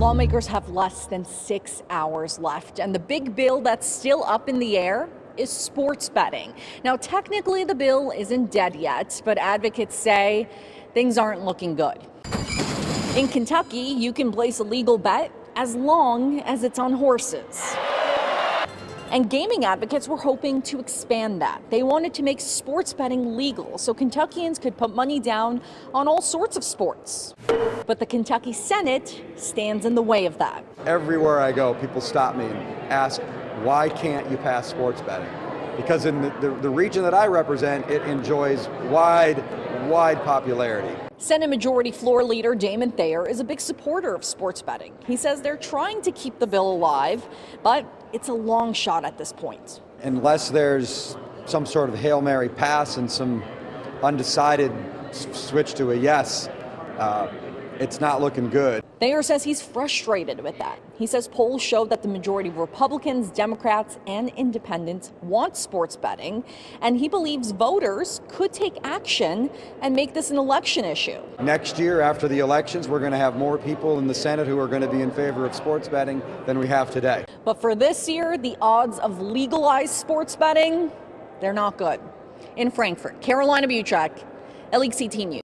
Lawmakers have less than six hours left, and the big bill that's still up in the air is sports betting. Now, technically, the bill isn't dead yet, but advocates say things aren't looking good. In Kentucky, you can place a legal bet as long as it's on horses. And gaming advocates were hoping to expand that. They wanted to make sports betting legal so Kentuckians could put money down on all sorts of sports. But the Kentucky Senate stands in the way of that. Everywhere I go, people stop me and ask, why can't you pass sports betting? Because in the, the, the region that I represent, it enjoys wide, wide popularity. Senate Majority Floor Leader Damon Thayer is a big supporter of sports betting. He says they're trying to keep the bill alive, but it's a long shot at this point. Unless there's some sort of Hail Mary pass and some undecided switch to a yes, uh, it's not looking good. Thayer says he's frustrated with that. He says polls show that the majority of Republicans, Democrats, and independents want sports betting, and he believes voters could take action and make this an election issue. Next year, after the elections, we're going to have more people in the Senate who are going to be in favor of sports betting than we have today. But for this year, the odds of legalized sports betting, they're not good. In Frankfort, Karolina Buczek, LECT News.